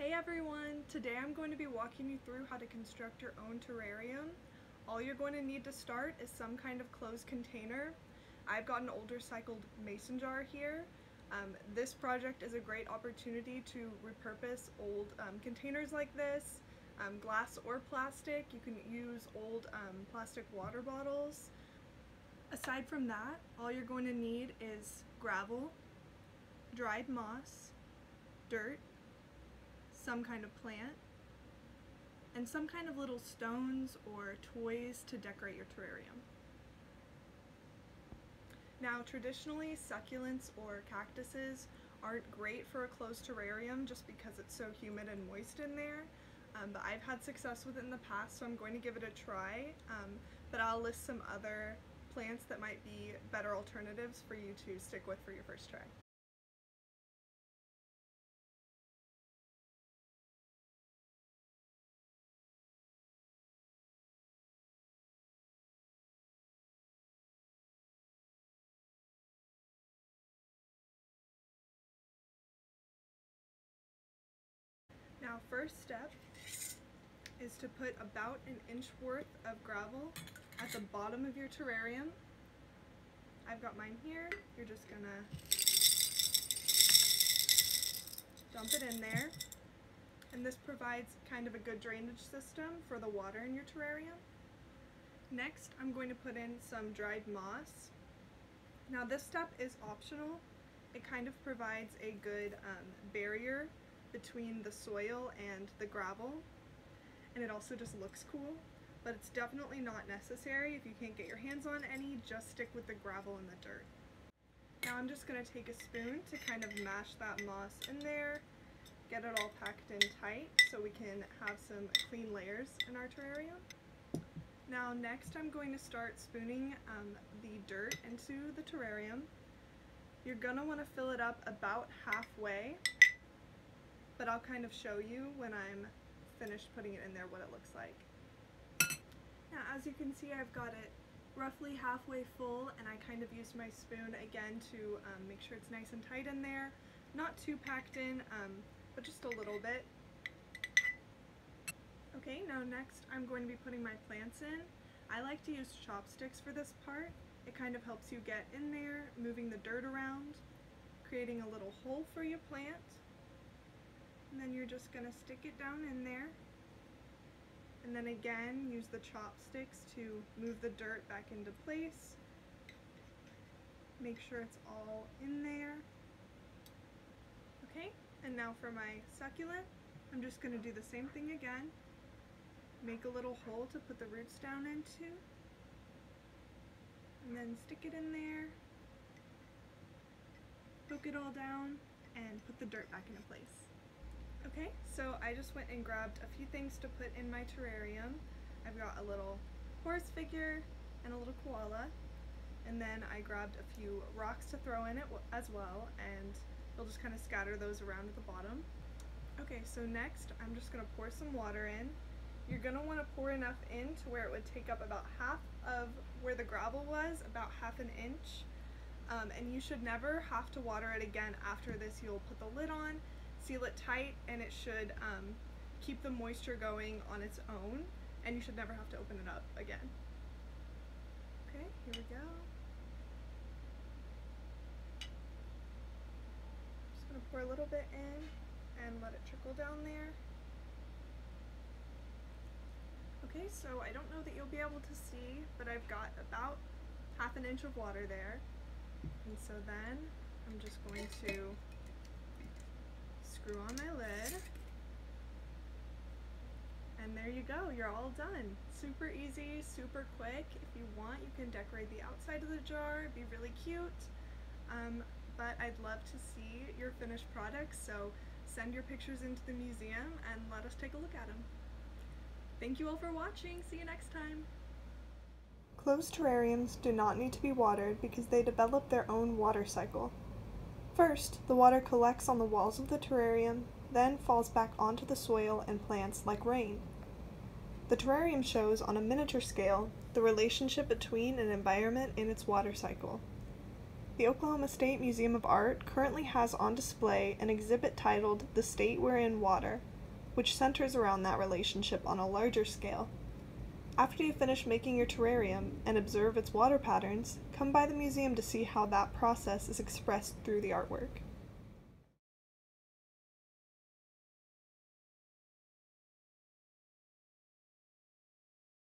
Hey everyone! Today I'm going to be walking you through how to construct your own terrarium. All you're going to need to start is some kind of closed container. I've got an older cycled mason jar here. Um, this project is a great opportunity to repurpose old um, containers like this, um, glass or plastic. You can use old um, plastic water bottles. Aside from that, all you're going to need is gravel, dried moss, dirt, some kind of plant, and some kind of little stones or toys to decorate your terrarium. Now traditionally succulents or cactuses aren't great for a closed terrarium just because it's so humid and moist in there. Um, but I've had success with it in the past so I'm going to give it a try. Um, but I'll list some other plants that might be better alternatives for you to stick with for your first try. Now first step is to put about an inch worth of gravel at the bottom of your terrarium. I've got mine here. You're just gonna dump it in there. And this provides kind of a good drainage system for the water in your terrarium. Next, I'm going to put in some dried moss. Now this step is optional. It kind of provides a good um, barrier between the soil and the gravel and it also just looks cool but it's definitely not necessary if you can't get your hands on any just stick with the gravel and the dirt. Now I'm just going to take a spoon to kind of mash that moss in there get it all packed in tight so we can have some clean layers in our terrarium. Now next I'm going to start spooning um, the dirt into the terrarium. You're gonna want to fill it up about halfway but I'll kind of show you when I'm finished putting it in there what it looks like. Now as you can see I've got it roughly halfway full and I kind of used my spoon again to um, make sure it's nice and tight in there. Not too packed in, um, but just a little bit. Okay, now next I'm going to be putting my plants in. I like to use chopsticks for this part. It kind of helps you get in there, moving the dirt around, creating a little hole for your plant and then you're just going to stick it down in there. And then again use the chopsticks to move the dirt back into place. Make sure it's all in there. Okay and now for my succulent I'm just going to do the same thing again. Make a little hole to put the roots down into. And then stick it in there. Poke it all down and put the dirt back into place Okay, so I just went and grabbed a few things to put in my terrarium. I've got a little horse figure and a little koala, and then I grabbed a few rocks to throw in it as well, and you'll just kind of scatter those around at the bottom. Okay, so next I'm just going to pour some water in. You're going to want to pour enough in to where it would take up about half of where the gravel was, about half an inch. Um, and you should never have to water it again after this. You'll put the lid on seal it tight and it should um, keep the moisture going on its own and you should never have to open it up again. Okay, here we go. Just gonna pour a little bit in and let it trickle down there. Okay, so I don't know that you'll be able to see, but I've got about half an inch of water there. And so then I'm just going to screw on my lid. And there you go, you're all done. Super easy, super quick. If you want, you can decorate the outside of the jar, It'd be really cute. Um, but I'd love to see your finished products, so send your pictures into the museum and let us take a look at them. Thank you all for watching. See you next time. Closed terrariums do not need to be watered because they develop their own water cycle. First, the water collects on the walls of the terrarium, then falls back onto the soil and plants like rain. The terrarium shows on a miniature scale the relationship between an environment and its water cycle. The Oklahoma State Museum of Art currently has on display an exhibit titled The State We're in Water, which centers around that relationship on a larger scale. After you finish making your terrarium and observe its water patterns, come by the museum to see how that process is expressed through the artwork.